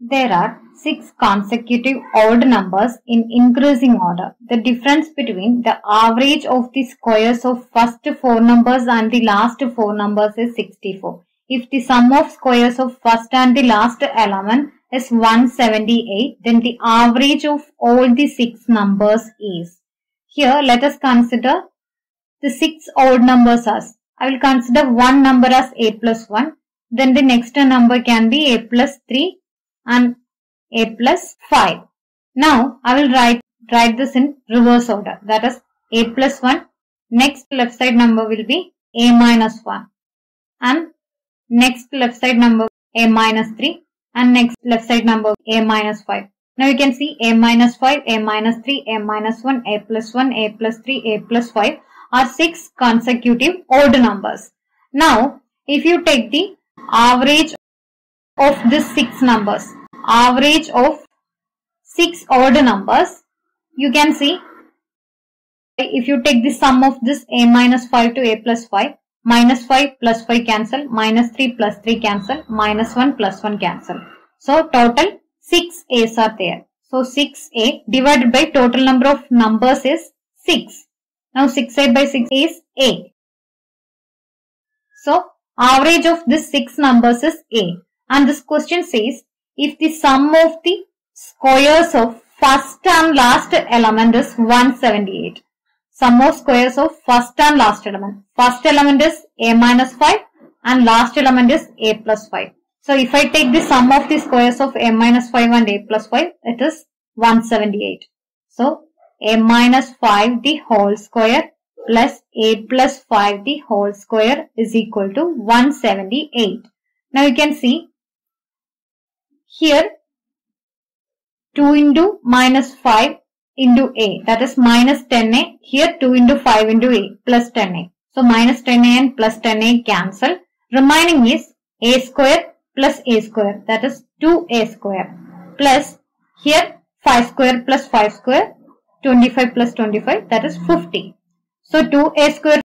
There are six consecutive odd numbers in increasing order. The difference between the average of the squares of first four numbers and the last four numbers is 64. If the sum of squares of first and the last element is 178, then the average of all the six numbers is. Here let us consider the six odd numbers as. I will consider one number as a plus 1. Then the next number can be a plus 3 and a plus 5. Now I will write, write this in reverse order. That is a plus 1. Next left side number will be a minus 1. And next left side number a minus 3. And next left side number a minus 5. Now you can see a minus 5, a minus 3, a minus 1, a plus 1, a plus 3, a plus 5 are 6 consecutive odd numbers. Now if you take the average of these 6 numbers average of 6 odd numbers, you can see if you take the sum of this a minus 5 to a plus 5, minus 5 plus 5 cancel, minus 3 plus 3 cancel, minus 1 plus 1 cancel. So total 6 a's are there. So 6a divided by total number of numbers is 6. Now 6a by 6 is a. So average of this 6 numbers is a. And this question says if the sum of the squares of first and last element is 178. Sum of squares of first and last element. First element is a minus 5 and last element is a plus 5. So if I take the sum of the squares of a minus 5 and a plus 5, it is 178. So a minus 5 the whole square plus a plus 5 the whole square is equal to 178. Now you can see here 2 into minus 5 into a that is minus 10a. Here 2 into 5 into a plus 10a. So minus 10a and plus 10a cancel. Remaining is a square plus a square that is 2a square plus here 5 square plus 5 square 25 plus 25 that is 50. So 2a square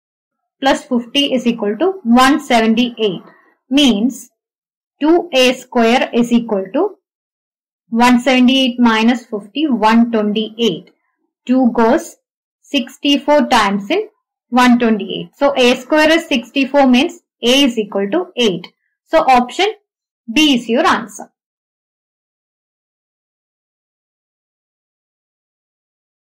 plus 50 is equal to 178 means 2a square is equal to 178 minus 50, 128. 2 goes 64 times in 128. So a square is 64 means a is equal to 8. So option B is your answer.